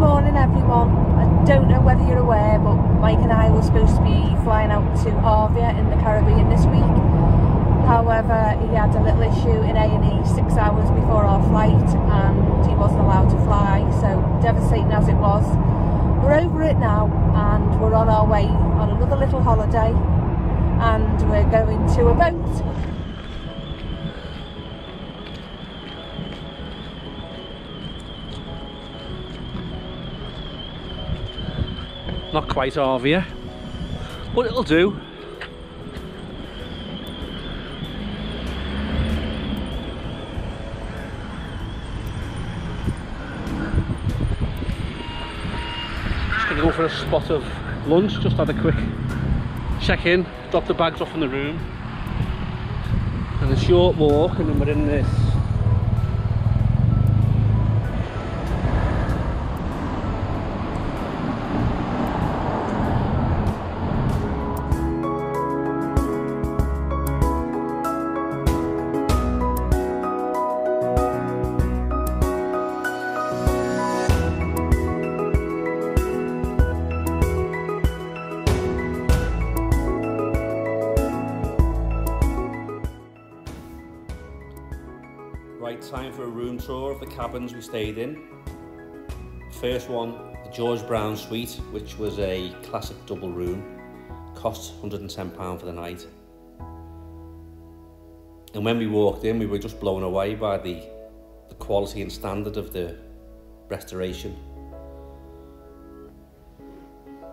morning, everyone. I don't know whether you're aware, but Mike and I were supposed to be flying out to Arvia in the Caribbean this week. However, he had a little issue in A&E six hours before our flight and he wasn't allowed to fly, so devastating as it was. We're over it now and we're on our way on another little holiday and we're going to a boat Not quite Arvia, but it'll do. Just Gonna go for a spot of lunch, just had a quick check in, drop the bags off in the room and a short walk and then we're in this Time for a room tour of the cabins we stayed in. First one, the George Brown Suite, which was a classic double room. Cost £110 for the night. And when we walked in, we were just blown away by the, the quality and standard of the restoration.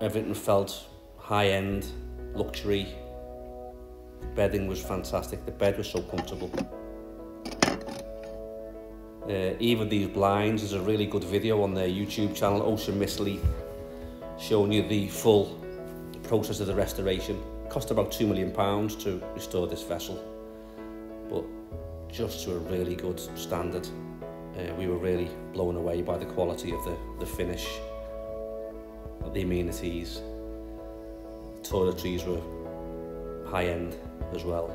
Everything felt high-end, luxury. The bedding was fantastic. The bed was so comfortable. Uh, even these blinds, there's a really good video on their YouTube channel, Ocean Mist Leith, showing you the full process of the restoration. It cost about two million pounds to restore this vessel, but just to a really good standard. Uh, we were really blown away by the quality of the, the finish, the amenities. The toiletries were high end as well.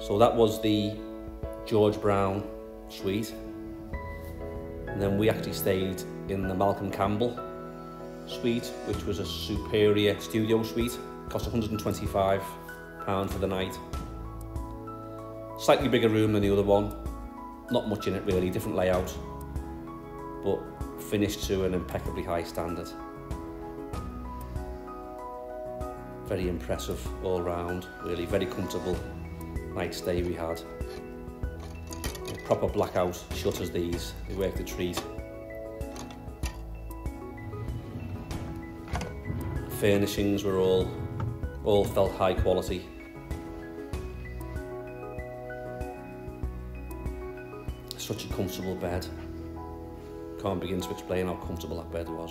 So that was the George Brown suite. And then we actually stayed in the Malcolm Campbell suite, which was a superior studio suite. Cost 125 pound for the night. Slightly bigger room than the other one. Not much in it really, different layout. But finished to an impeccably high standard. Very impressive all round, really very comfortable night stay we had proper blackout shutters these, they work the treat. Furnishings were all, all felt high quality. Such a comfortable bed. Can't begin to explain how comfortable that bed was.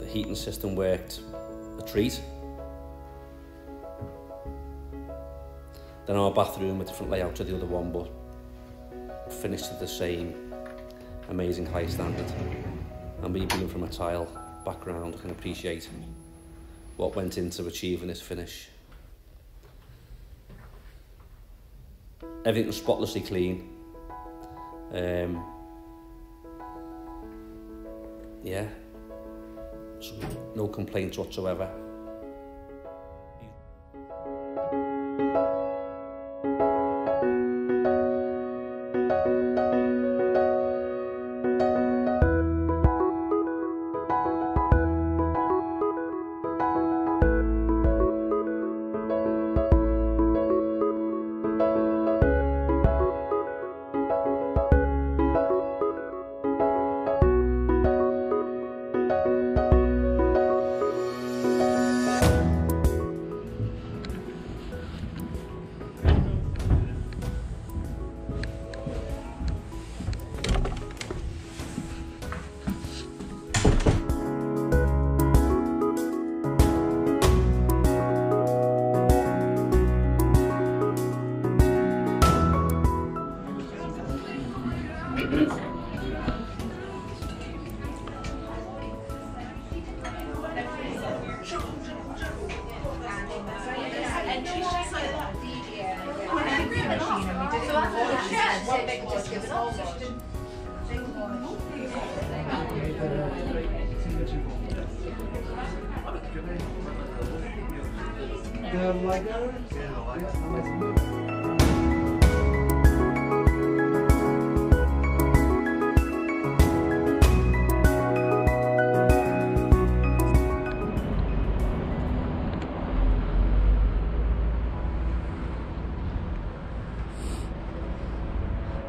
The heating system worked a treat. Then our bathroom, a different layout to the other one, but finished to the same amazing high standard. And me being from a tile background, I can appreciate what went into achieving this finish. Everything was spotlessly clean. Um, yeah, no complaints whatsoever.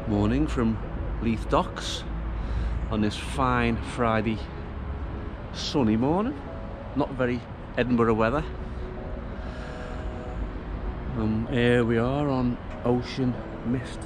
Morning from Leith Docks on this fine Friday sunny morning. Not very Edinburgh weather. Um, here we are on Ocean Mist.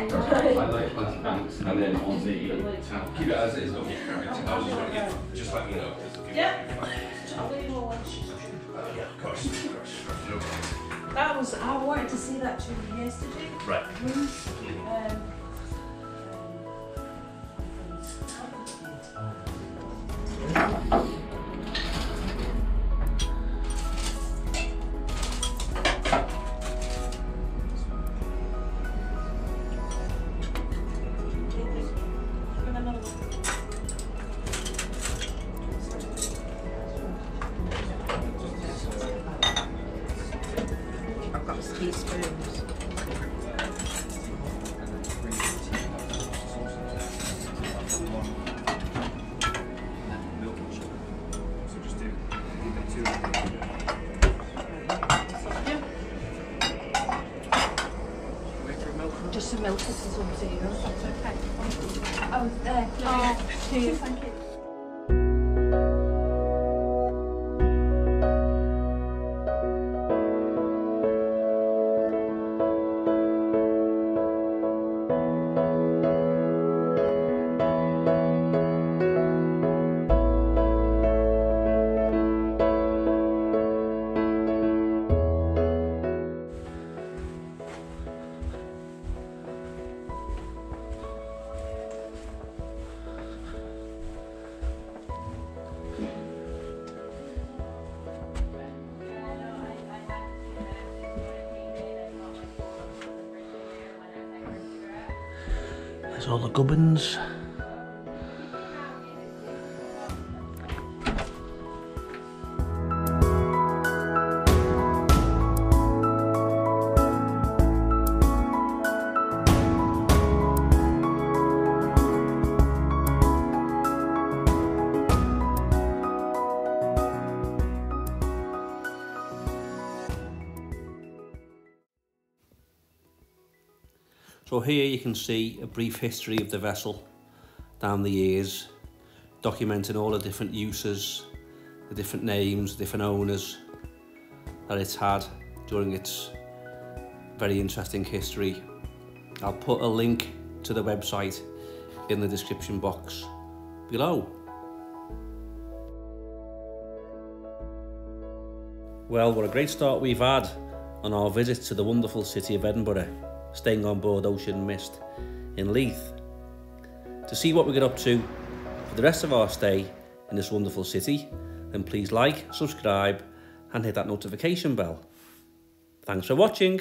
And then on the town, keep it as is, get. I was just trying to get, just let me know. Yeah. Yeah, of course, of course, no problem. That was, I wanted to see that too yesterday. Right. Um, teaspoons. Just some milk and some cereal, that's okay. Oh, there. Oh, cheers. Thank you. There's all the gubbins. So here you can see a brief history of the vessel down the years, documenting all the different uses, the different names, different owners that it's had during its very interesting history. I'll put a link to the website in the description box below. Well, what a great start we've had on our visit to the wonderful city of Edinburgh, staying on board Ocean Mist in Leith. To see what we get up to for the rest of our stay in this wonderful city, then please like, subscribe and hit that notification bell. Thanks for watching.